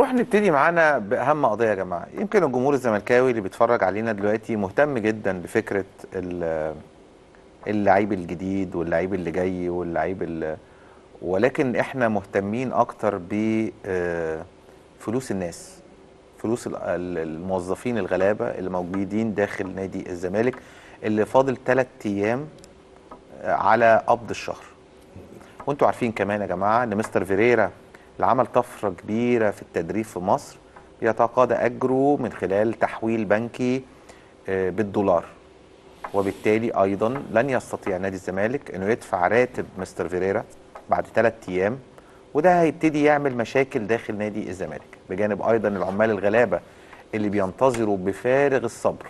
نروح نبتدي معانا بأهم قضية يا جماعة. يمكن الجمهور الزملكاوي اللي بيتفرج علينا دلوقتي مهتم جدا بفكرة ال- اللعيب الجديد واللعيب اللي جاي واللعيب اللي ولكن إحنا مهتمين أكتر بفلوس الناس فلوس ال- ال- الموظفين الغلابة اللي موجودين داخل نادي الزمالك اللي فاضل ثلاث أيام على قبض الشهر. وأنتوا عارفين كمان يا جماعة إن مستر فيريرا اللي عمل طفرة كبيرة في التدريب في مصر بيتقاضى أجره من خلال تحويل بنكي آه، بالدولار. وبالتالي أيضا لن يستطيع نادي الزمالك إنه يدفع راتب مستر فيريرا بعد ثلاث أيام وده هيبتدي يعمل مشاكل داخل نادي الزمالك. بجانب أيضا العمال الغلابة اللي بينتظروا بفارغ الصبر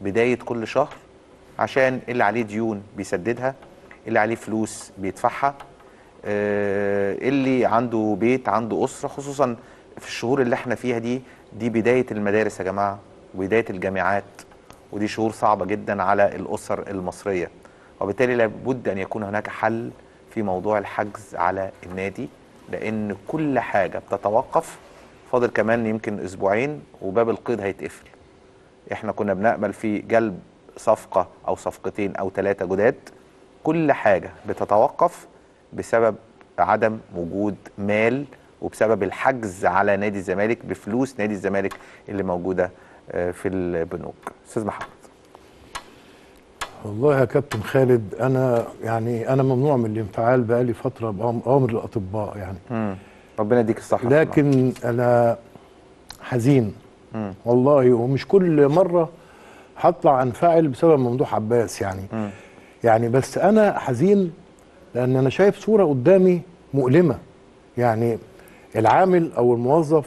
بداية كل شهر عشان اللي عليه ديون بيسددها اللي عليه فلوس بيدفعها اللي عنده بيت عنده أسرة خصوصا في الشهور اللي إحنا فيها دي دي بداية المدارس يا جماعة وبداية الجامعات ودي شهور صعبة جدا على الأسر المصرية. وبالتالي لابد أن يكون هناك حل في موضوع الحجز على النادي لأن كل حاجة بتتوقف. فاضل كمان يمكن أسبوعين وباب القيد هيتقفل. إحنا كنا بنأمل في جلب صفقة أو صفقتين أو ثلاثة جداد. كل حاجة بتتوقف. بسبب عدم وجود مال وبسبب الحجز على نادي الزمالك بفلوس نادي الزمالك اللي موجودة آه، في البنوك أستاذ محمد والله يا كابتن خالد أنا يعني أنا ممنوع من الانفعال بقالي فترة بامر الأطباء يعني مم. ربنا يديك الصحة لكن أنا حزين مم. والله ومش كل مرة هطلع أنفعل بسبب ممدوح عباس يعني مم. يعني بس أنا حزين لأن أنا شايف صورة قدامي مؤلمة. يعني العامل أو الموظف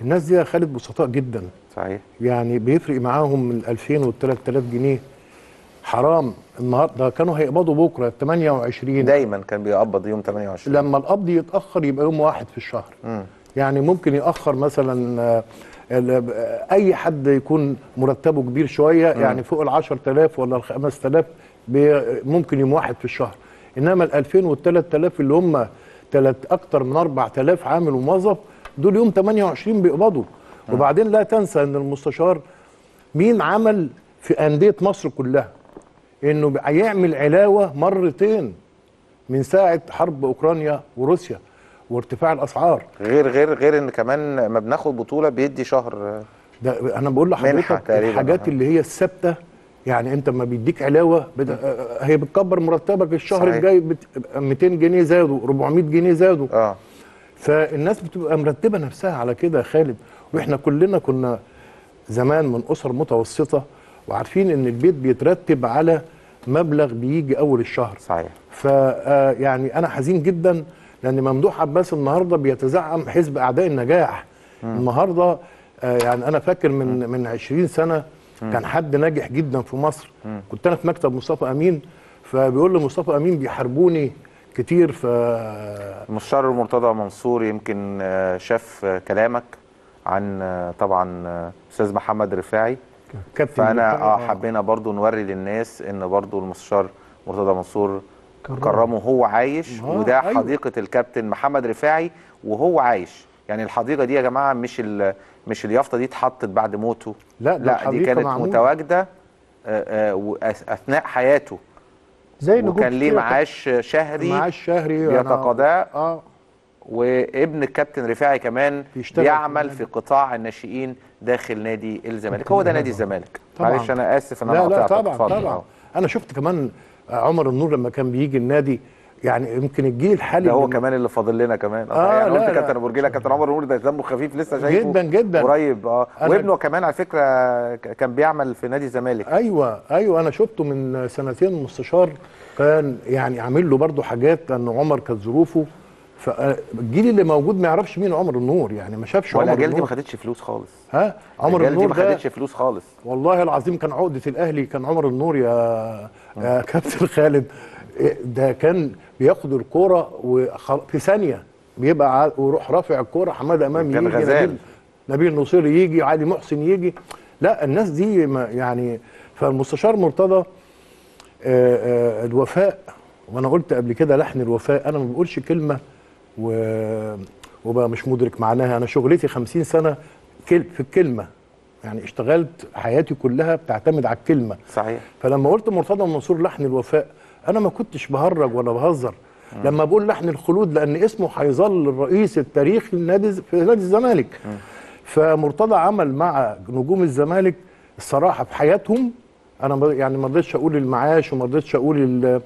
الناس دي يا خالد بسطاء جدا. صحيح. يعني بيفرق معاهم من 2000 وال 3000 جنيه. حرام. النهارده كانوا هيقبضوا بكرة 28 دايما كان بيقبض يوم 28 لما القبض يتأخر يبقى يوم واحد في الشهر. مم. يعني ممكن يأخر مثلا آه، ال- آه، أي حد يكون مرتبه كبير شوية يعني فوق ال 10000 ولا ال 5000 بي- ممكن يوم واحد في الشهر. إنما ال 2000 وال 3000 اللي هم تلات أكتر من 4000 عامل وموظف دول يوم 28 بيقبضوا. وبعدين لا تنسى إن المستشار مين عمل في أندية مصر كلها؟ إنه هيعمل علاوة مرتين من ساعة حرب أوكرانيا وروسيا وارتفاع الأسعار. غير غير غير إن كمان ما بناخد بطولة بيدي شهر. آه، ده أنا بقول لحضرتك الحاجات آه. اللي هي الثابتة يعني انت ما بيديك علاوة بت... هي بتكبر مرتبك الشهر. الجاي بت... 200 جنيه زادوا 400 جنيه زادوا. آه. فالناس بتبقى مرتبة نفسها على كده يا خالد. وإحنا كلنا كنا زمان من أسر متوسطة وعارفين إن البيت بيترتب على مبلغ بيجي أول الشهر. صحيح. ف آه، يعني أنا حزين جدا لأن ممدوح عباس النهارده بيتزعم حزب أعداء النجاح. النهارده آه، يعني أنا فاكر من من 20 سنة كان حد ناجح جدا في مصر. كنت أنا في مكتب مصطفى أمين فبيقول لي مصطفى أمين بيحاربوني كتير ف المستشار مرتضى منصور يمكن آه، شاف آه، كلامك عن آه، طبعا أستاذ محمد رفاعي. كابتن فأنا آه حبينا برضو نوري للناس إن برضو المستشار مرتضى منصور كرمه. كرمه وهو عايش وده أيوة. حديقة الكابتن محمد رفاعي وهو عايش. يعني الحديقة دي يا جماعة مش ال- مش اليافطة دي اتحطت بعد موته. لا، لا دي كانت معمولة. متواجدة آه، آه، أثناء حياته. زي نجوم وكان ليه معاش شهري معاش شهري بيتقاضاه. آه. وابن الكابتن رفاعي كمان بيشتغل بيعمل في قطاع الناشئين داخل نادي الزمالك. هو ده نادي الزمالك. معلش أنا آسف ان أنا لا لا طبعا. طبعا. أنا شفت كمان عمر النور لما كان بيجي النادي يعني يمكن الجيل الحالي ده هو كمان اللي فاضل لنا كمان. آه، يعني قلت. كابتن أبو رجيلة كابتن عمر نور ده دمه خفيف لسه شايفه جدا جدا. قريب. آه. وابنه كمان على فكرة كان بيعمل في نادي الزمالك. أيوه أيوه. أنا شفته من سنتين مستشار كان يعني عامل له برضه حاجات لأن عمر كانت ظروفه. فالجيل اللي موجود ما يعرفش مين عمر النور يعني ما شافش عمر والاجيال دي ما النور خدتش فلوس خالص. ها؟ عمر الاجيال دي النور ما خدتش فلوس خالص. والله العظيم كان عقدة الأهلي كان عمر النور يا, يا كابتن خالد. ده كان بياخد الكورة وخل- في ثانية بيبقى ع- ويروح رافع الكورة حمادة أمام كان يجي غزال. نبيل, نبيل نصير يجي علي محسن يجي. لا الناس دي ما يعني فالمستشار مرتضى الوفاء وأنا قلت قبل كده لحن الوفاء أنا ما بقولش كلمة و وبقى مش مدرك معناها. أنا شغلتي 50 سنة كل- في الكلمة. يعني اشتغلت حياتي كلها بتعتمد على الكلمة. صحيح. فلما قلت مرتضى منصور لحن الوفاء أنا ما كنتش بهرج ولا بهزر. لما بقول لحن الخلود لأن اسمه هيظل الرئيس التاريخي لنادي في نادي الزمالك. فمرتضى عمل مع نجوم الزمالك الصراحة في حياتهم أنا يعني ما رضيتش أقول المعاش وما رضيتش أقول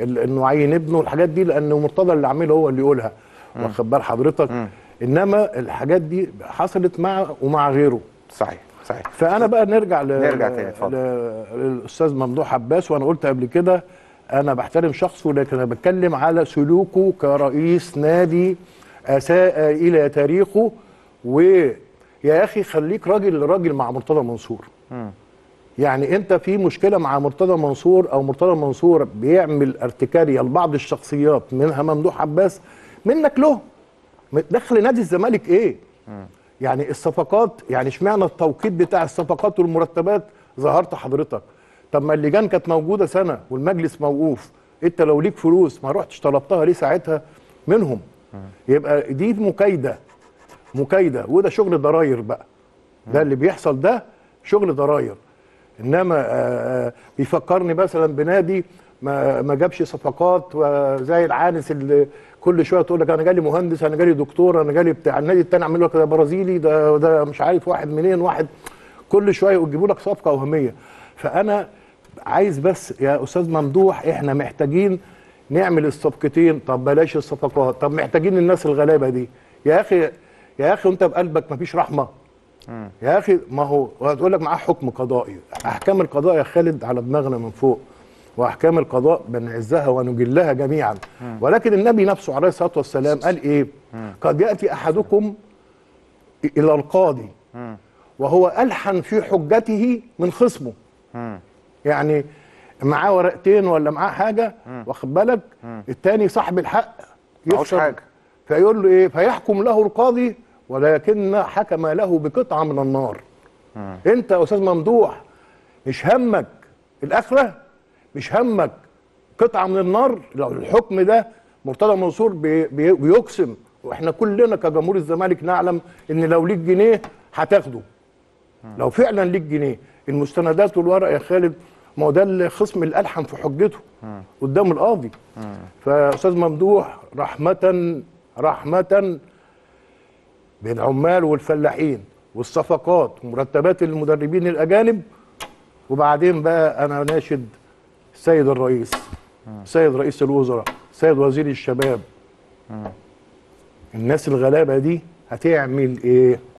انه عين ابنه الحاجات دي لأن مرتضى اللي عاملها هو اللي يقولها. واخد بال حضرتك؟ إنما الحاجات دي حصلت مع ومع غيره. صحيح صحيح. فأنا بقى نرجع ل... نرجع تاني، اتفضل. للأستاذ ممدوح عباس وأنا قلت قبل كده أنا بحترم شخصه لكن أنا بتكلم على سلوكه كرئيس نادي أساء إلى تاريخه. ويا أخي خليك راجل راجل مع مرتضى منصور. يعني أنت في مشكلة مع مرتضى منصور أو مرتضى منصور بيعمل ارتكاريه لبعض الشخصيات منها ممدوح عباس منك له. دخل نادي الزمالك إيه؟ يعني الصفقات يعني اشمعنى التوقيت بتاع الصفقات والمرتبات ظهرت حضرتك؟ طب ما اللجان كانت موجودة سنة والمجلس موقوف انت لو ليك فلوس ما رحتش طلبتها ليه ساعتها منهم؟ يبقى دي مكايدة مكايدة وده شغل ضراير بقى. ده اللي بيحصل ده شغل ضراير. إنما آه، آه، بيفكرني مثلا بنادي ما ما جابش صفقات وزي العانس اللي كل شوية تقول لك أنا جالي مهندس أنا جالي دكتور أنا جالي بتاع النادي التاني عامل لك ده برازيلي ده ده مش عارف واحد منين واحد كل شوية يجيبوا لك صفقة وهمية. فأنا عايز بس يا أستاذ ممدوح إحنا محتاجين نعمل الصفقتين. طب بلاش الصفقات. طب محتاجين الناس الغلابة دي. يا أخي يا أخي انت بقلبك مفيش رحمة. يا أخي ما هو هتقول لك معاه حكم قضائي. أحكام القضاء يا خالد على دماغنا من فوق وأحكام القضاء بنعزها ونجلها جميعا. ولكن النبي نفسه عليه الصلاة والسلام قال إيه؟ قد يأتي أحدكم إلى القاضي وهو ألحن في حجته من خصمه. يعني معاه ورقتين ولا معاه حاجة واخد بالك؟ التاني صاحب الحق معهوش يخسر. حاجة. فيقول له إيه؟ فيحكم له القاضي ولكن حكم له بقطعة من النار. أنت يا أستاذ ممدوح مش همك الاخره مش همك قطعة من النار؟ لو الحكم ده مرتضى منصور بي بي بيقسم وإحنا كلنا كجمهور الزمالك نعلم إن لو ليك جنيه هتاخده. لو فعلا ليك جنيه. المستندات والورق يا خالد ما هو ده الخصم اللي الحن في حجته قدام القاضي. فأستاذ ممدوح رحمه رحمه بالعمال والفلاحين والصفقات ومرتبات المدربين الأجانب. وبعدين بقى أنا ناشد السيد الرئيس السيد رئيس الوزراء السيد وزير الشباب. الناس الغلابة دي هتعمل إيه؟